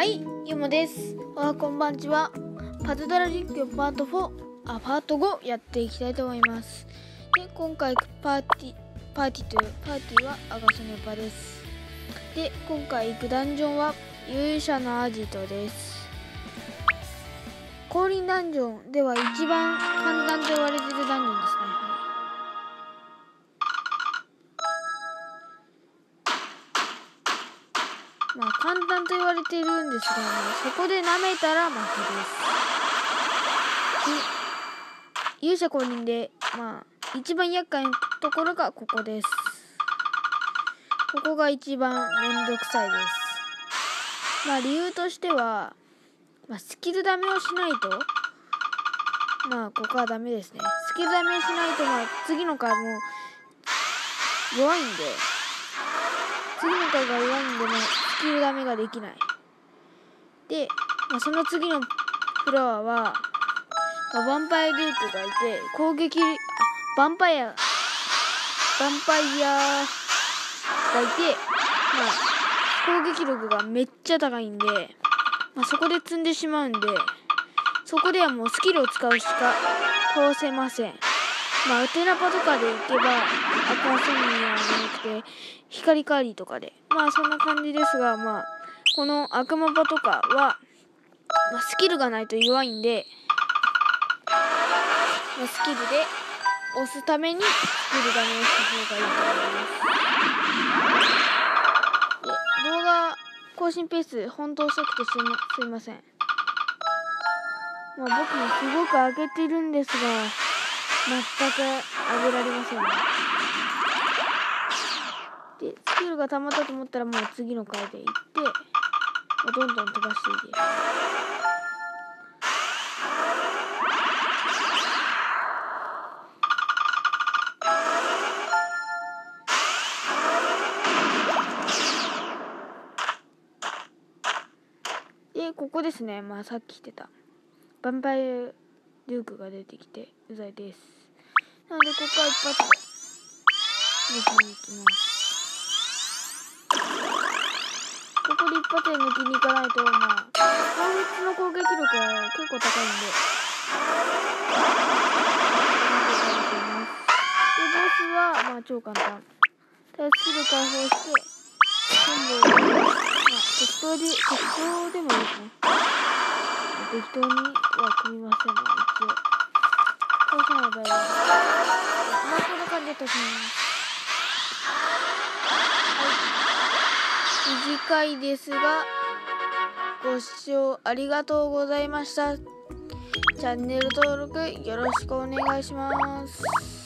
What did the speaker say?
はいゆもです。あこんばんちは。パズドラ実況パート4、あ、パート5やっていきたいと思います。で、今回パーティ、パーティーという、パーティーはアガソネパです。で、今回行くダンジョンは勇者のアジトです。降臨ダンジョンでは一番簡単と言われてるダンジョンですね。まあ簡単と言われているんですが、そこで舐めたら負けです。勇者降臨で、まあ、一番厄介なところがここです。ここが一番めんどくさいです。まあ理由としては、まあ、スキルダメをしないと、まあここはダメですね。スキルダメしないと、まあ次の回も弱いんで、次の回が弱いんで、まあスキルダメができない。で、まあ、その次のフロアは、まあ、ヴァンパイアルークがいて、攻撃、ヴァンパイア、ヴァンパイアがいて、まあ、攻撃力がめっちゃ高いんで、まあ、そこで積んでしまうんで、そこではもうスキルを使うしか通せません。まあ、ウテナパとかで行けば、アクアソニアじゃなくて、光カーリーとかで。まあ、そんな感じですが、まあ、この悪魔パとかは、まあ、スキルがないと弱いんで、まあ、スキルで押すためにスキルダメをした方がいいと思います。で、動画更新ペース、本当遅くてすいますいません。まあ、僕もすごく上げてるんですが、全く上げられませんね。で、スキルが溜まったと思ったらもう次の回で行って、どんどん飛ばしていいです。で、ここですね。まあさっき言ってた。ヴァンパイアデュークが出てきてうざいです。なので、ここから一発で抜きに行きます。ここで一発で抜きに行かないと、まあ、攻撃の攻撃力は結構高いんで、で、ボスは、まあ、超簡単。ただ、スキル解放して、コンボを、まあ、適当で、適当でもいいですね。適当には組みませんね、一応。こうすの場合は、まあ、こんな感じで解きます。短いですがご視聴ありがとうございましたチャンネル登録よろしくお願いします